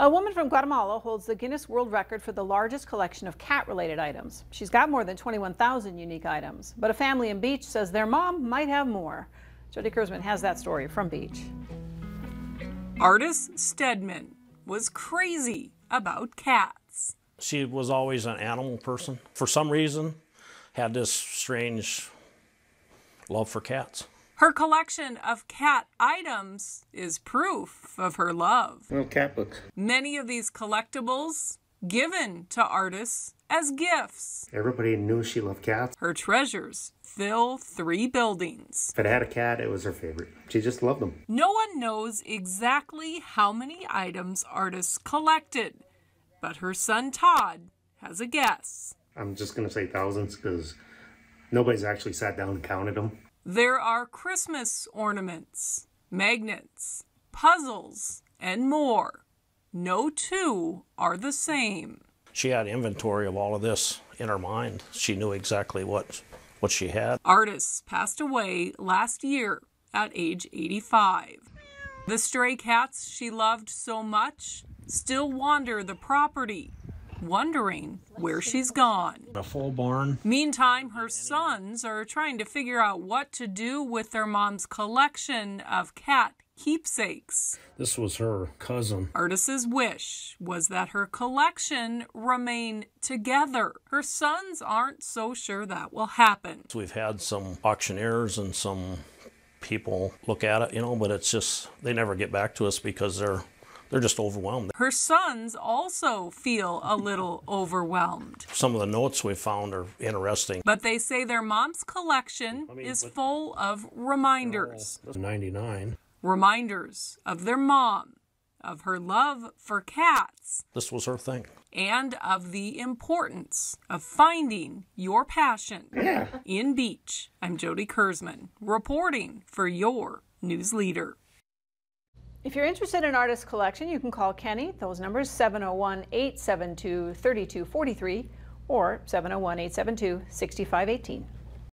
A woman from Guatemala holds the Guinness World Record for the largest collection of cat-related items. She's got more than 21,000 unique items, but a family in Beach says their mom might have more. Jody Kerzman has that story from Beach. Artis Stedman was crazy about cats. She was always an animal person. For some reason, had this strange love for cats. Her collection of cat items is proof of her love. Little cat books. Many of these collectibles given to Artis as gifts. Everybody knew she loved cats. Her treasures fill three buildings. If it had a cat, it was her favorite. She just loved them. No one knows exactly how many items Artis collected, but her son Todd has a guess. I'm just going to say thousands because nobody's actually sat down and counted them. There are Christmas ornaments, magnets, puzzles, and more. No two are the same. She had inventory of all of this in her mind. She knew exactly what what she had. Artis passed away last year at age 85. The stray cats she loved so much still wander the property wondering where she's gone. A full barn. Meantime, her sons are trying to figure out what to do with their mom's collection of cat keepsakes. This was her cousin. Artis's wish was that her collection remain together. Her sons aren't so sure that will happen. We've had some auctioneers and some people look at it, you know, but it's just they never get back to us because they're they're just overwhelmed. Her sons also feel a little overwhelmed. Some of the notes we found are interesting. But they say their mom's collection I mean, is full of reminders. 99. Reminders of their mom, of her love for cats. This was her thing. And of the importance of finding your passion yeah. in Beach. I'm Jody Kerzman, reporting for your news leader. If you're interested in Artis's collection, you can call Kenny. Those numbers 701-872-3243 or 701-872-6518.